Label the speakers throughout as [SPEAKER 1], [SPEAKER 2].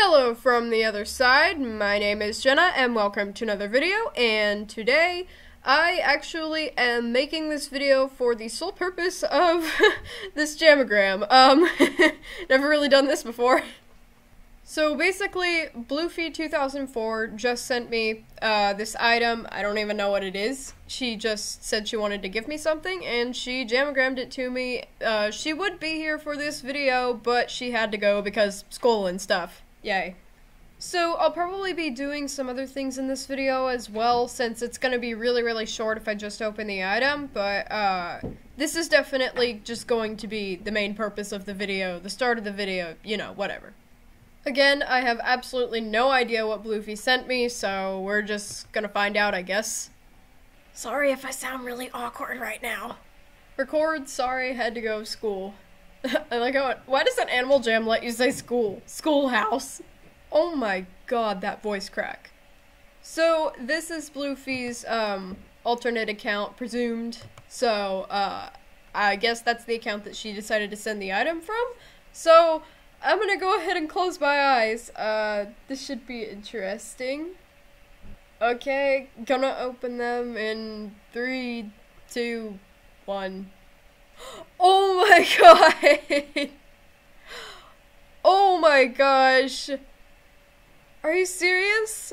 [SPEAKER 1] Hello from the other side, my name is Jenna and welcome to another video and today I actually am making this video for the sole purpose of this jamagram. Um, never really done this before. So basically, Bluefy2004 just sent me uh, this item. I don't even know what it is. She just said she wanted to give me something, and she jamagrammed it to me. Uh, she would be here for this video, but she had to go because school and stuff. Yay. So I'll probably be doing some other things in this video as well, since it's going to be really, really short if I just open the item, but uh, this is definitely just going to be the main purpose of the video, the start of the video, you know, whatever. Again, I have absolutely no idea what Bluefy sent me, so we're just gonna find out, I guess.
[SPEAKER 2] Sorry if I sound really awkward right now.
[SPEAKER 1] Record, sorry, had to go to school. I like how it, why does an Animal Jam let you say school? Schoolhouse. Oh my god, that voice crack. So, this is Bluefy's, um, alternate account, presumed. So, uh, I guess that's the account that she decided to send the item from. So, I'm gonna go ahead and close my eyes. Uh, this should be interesting. Okay, gonna open them in three, two, one. Oh my god! Oh my gosh! Are you serious?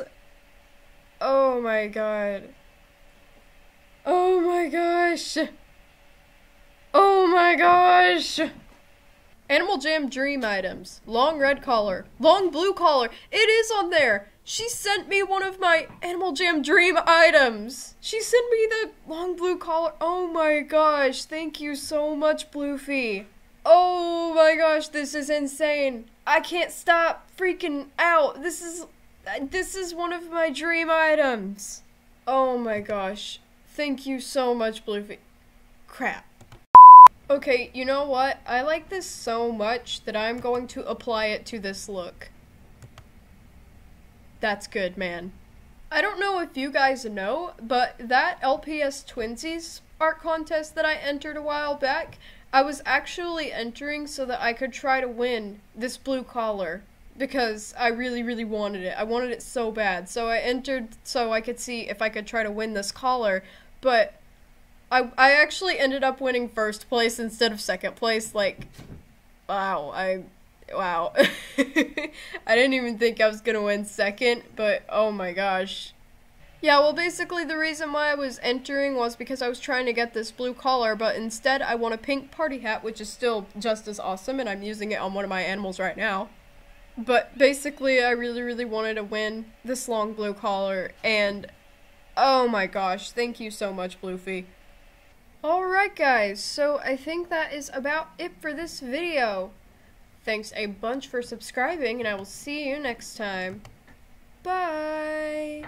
[SPEAKER 1] Oh my god. Oh my gosh! Oh my gosh! Animal Jam dream items. Long red collar. Long blue collar. It is on there. She sent me one of my Animal Jam dream items. She sent me the long blue collar. Oh my gosh. Thank you so much, Bluefy. Oh my gosh, this is insane. I can't stop freaking out. This is this is one of my dream items. Oh my gosh. Thank you so much, Bluefy. Crap. Okay, you know what? I like this so much that I'm going to apply it to this look. That's good, man. I don't know if you guys know, but that LPS Twinsies art contest that I entered a while back, I was actually entering so that I could try to win this blue collar because I really, really wanted it. I wanted it so bad. So I entered so I could see if I could try to win this collar, but I I actually ended up winning first place instead of second place. Like, wow, I wow. I didn't even think I was gonna win second, but oh my gosh. Yeah, well, basically, the reason why I was entering was because I was trying to get this blue collar, but instead I won a pink party hat, which is still just as awesome, and I'm using it on one of my animals right now. But basically, I really, really wanted to win this long blue collar, and oh my gosh, thank you so much, Bluefy. Alright guys, so I think that is about it for this video. Thanks a bunch for subscribing, and I will see you next time. Bye!